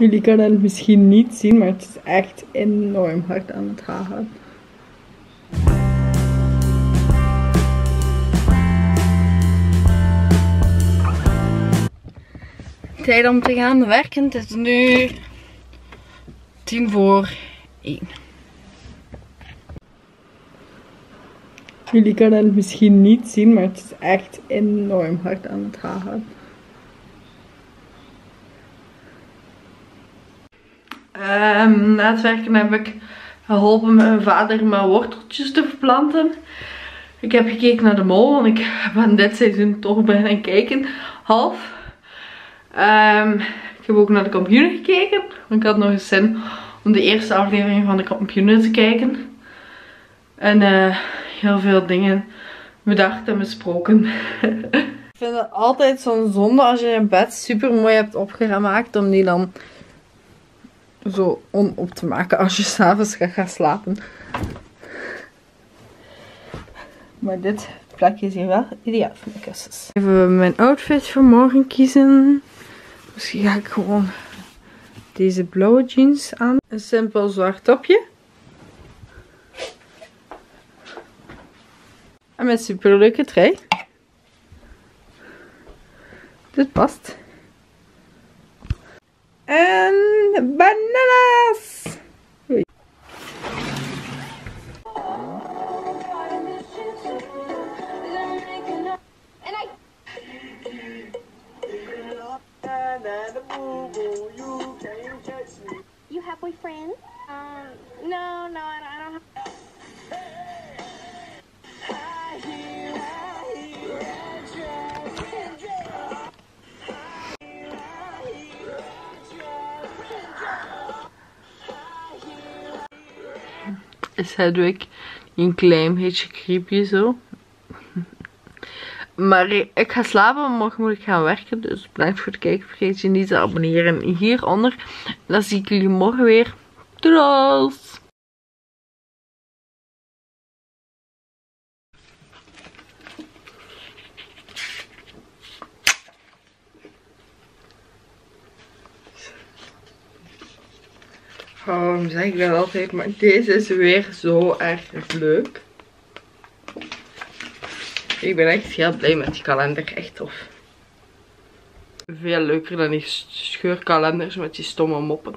Jullie kunnen het misschien niet zien, maar het is echt enorm hard aan het hagelen. Tijd om te gaan werken. Het is nu tien voor één. Jullie kunnen het misschien niet zien, maar het is echt enorm hard aan het hagelen. Ehm, na het werken heb ik geholpen mijn vader mijn worteltjes te verplanten. Ik heb gekeken naar de mol, want ik ben dit seizoen toch beginnen kijken. Half. Ehm, ik heb ook naar de computer gekeken. Ik had nog eens zin om de eerste aflevering van de computer te kijken. En uh, heel veel dingen bedacht en besproken. ik vind het altijd zo'n zonde als je je bed super mooi hebt opgemaakt om die dan zo onop te maken als je s'avonds gaat gaan slapen. Maar dit plekje is hier wel ideaal voor mijn kussens. Even mijn outfit voor morgen kiezen. Misschien ga ik gewoon deze blauwe jeans aan. Een simpel zwart topje. En met super leuke trui. Dit past. En bananas! You have boyfriend? Um, no, no, I don't, I don't have. is Hedwig een klein beetje creepy zo. Maar ik ga slapen, morgen moet ik gaan werken. Dus bedankt voor het kijken. Vergeet je niet te abonneren hieronder. Dan zie ik jullie morgen weer. Doei! Waarom zeg ik dat altijd? Maar deze is weer zo erg leuk. Ik ben echt heel blij met die kalender. Echt tof. Veel leuker dan die scheurkalenders met die stomme moppen.